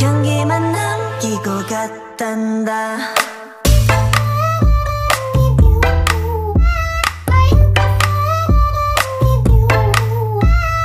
향기만 남기고 갔단다.